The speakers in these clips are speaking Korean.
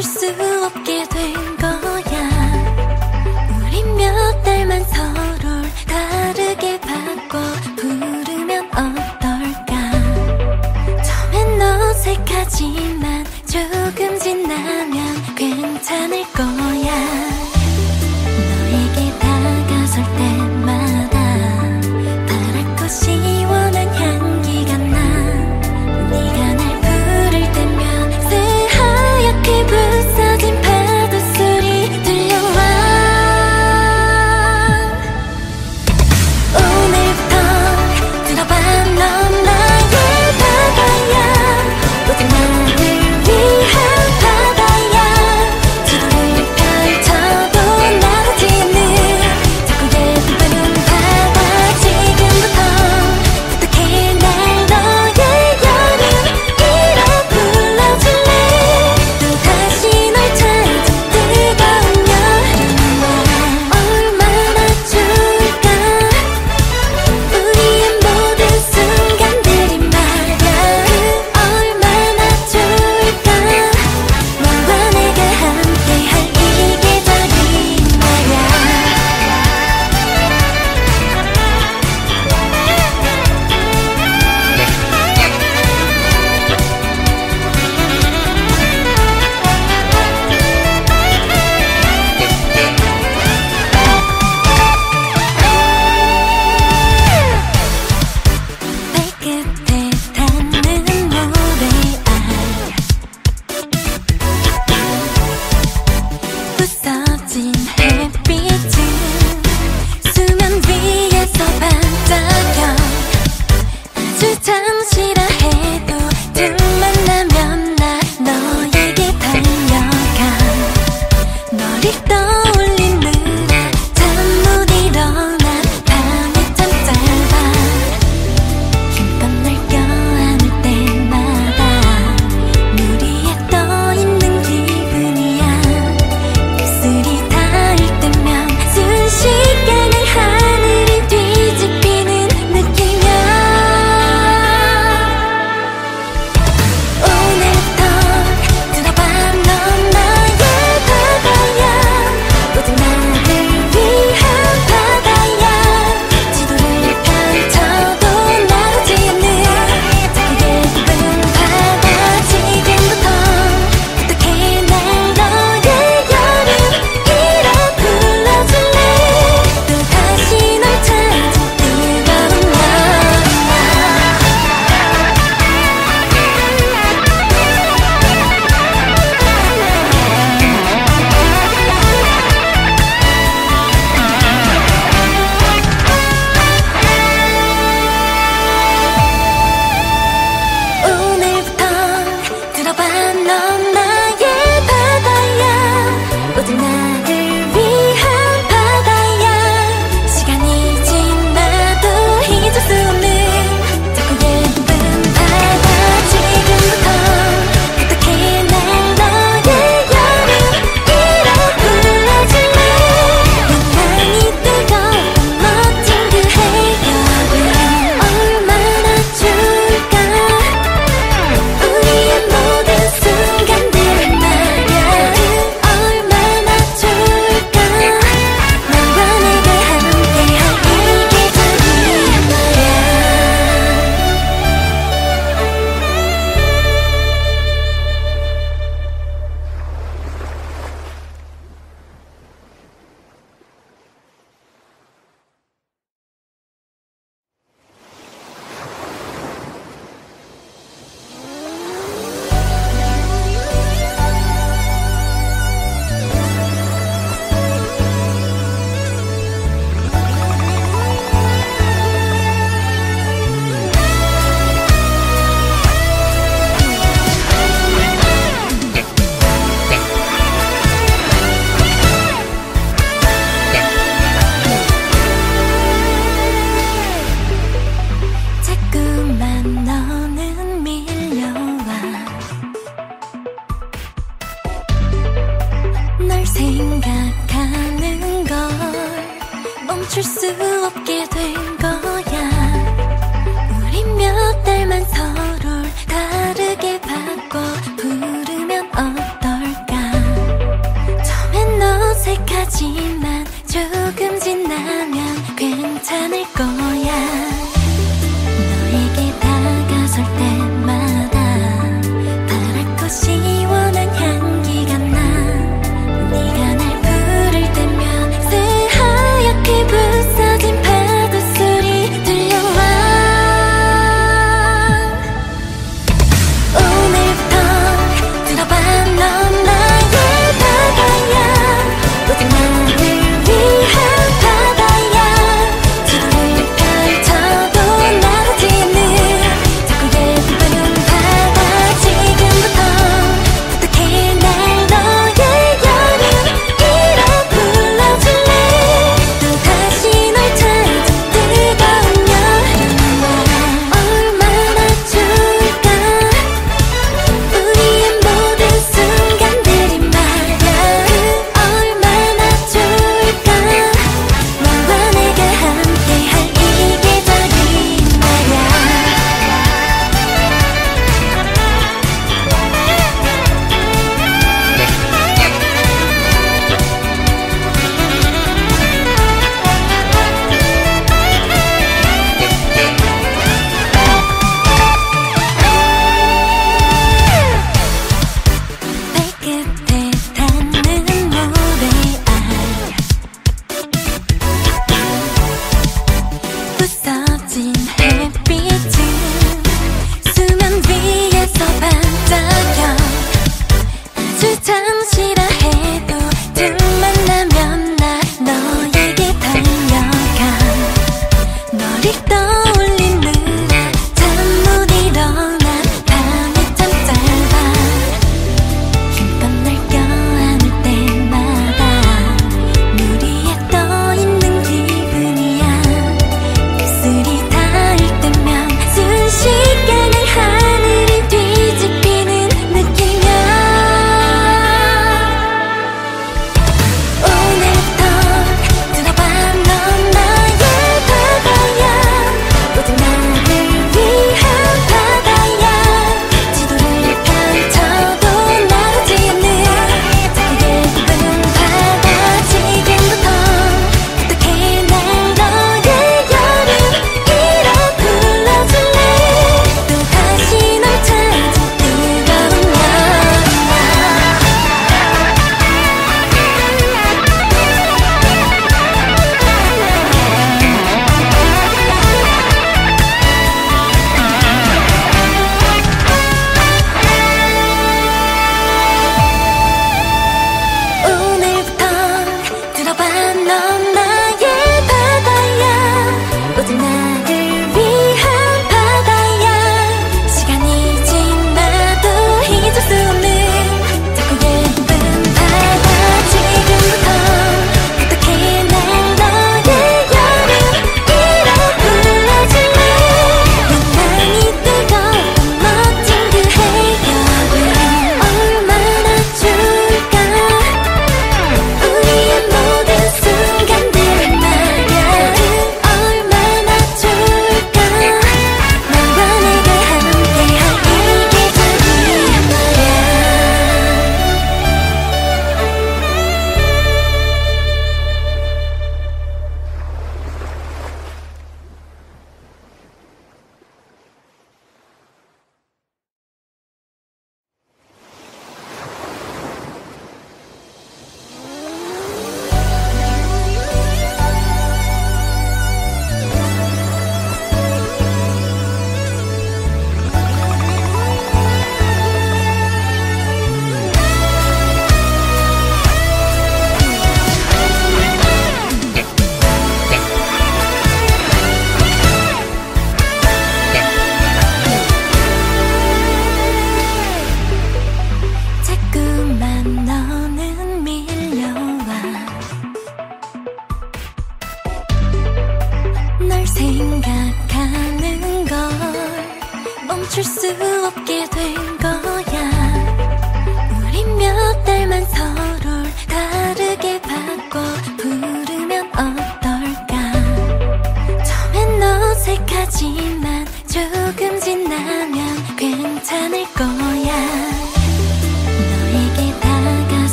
멈출 수 없게 된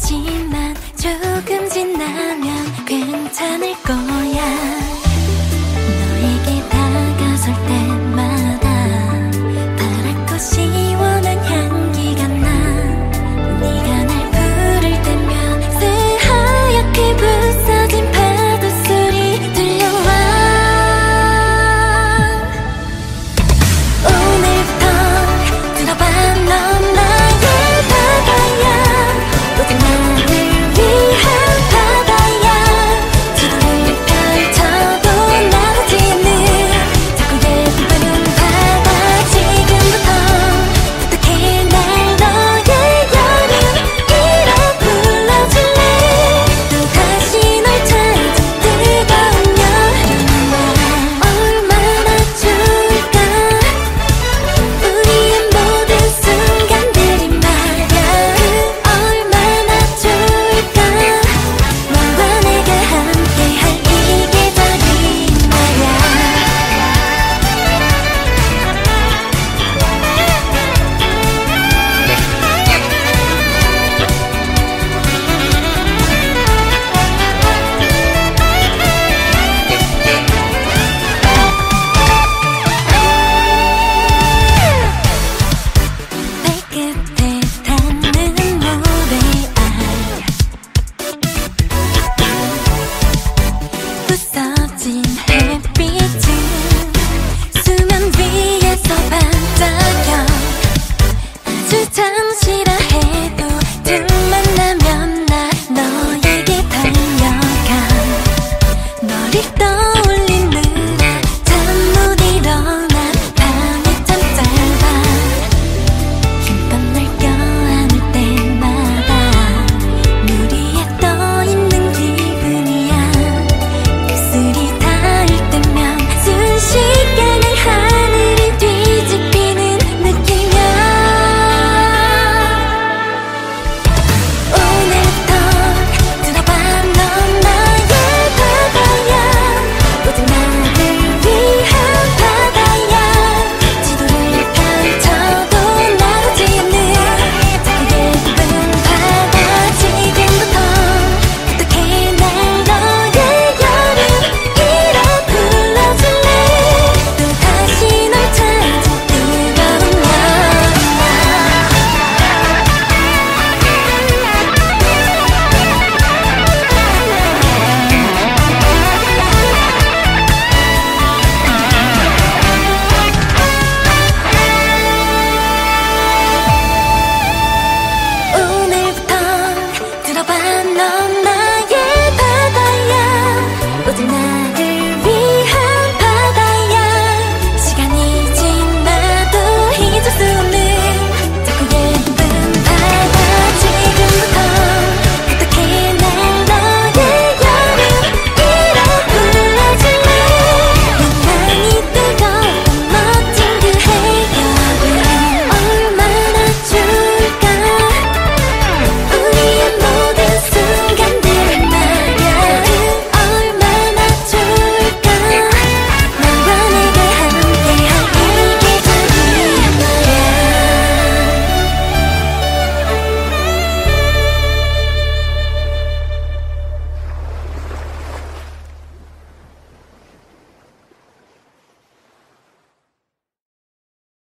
하지만 조금 지나면 괜찮을 거